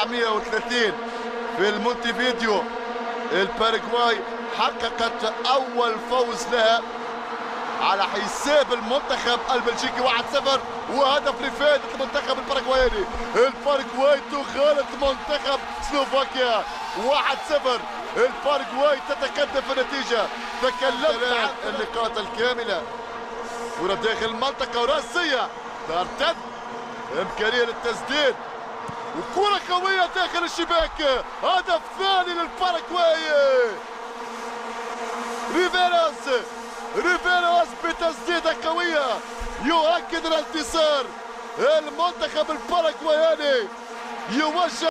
130 في المونتيفيديو الباراغواي حققت أول فوز لها على حساب المنتخب البلجيكي 1-0 وهدف لفائدة المنتخب الباراغواياني الباراغواي تخالط منتخب سلوفاكيا 1-0 الباراغواي تتقدم في النتيجة. تكلمت عن النقاط الكاملة. كرة داخل المنطقة وراسية. ترتد. إمكانية للتسديد. وكرة قوية داخل الشباك. هدف ثاني للباراغواي ريفيراس ريفيراس بتسديدة قوية. يؤكد الانتصار المنتخب الباراغواياني يوجه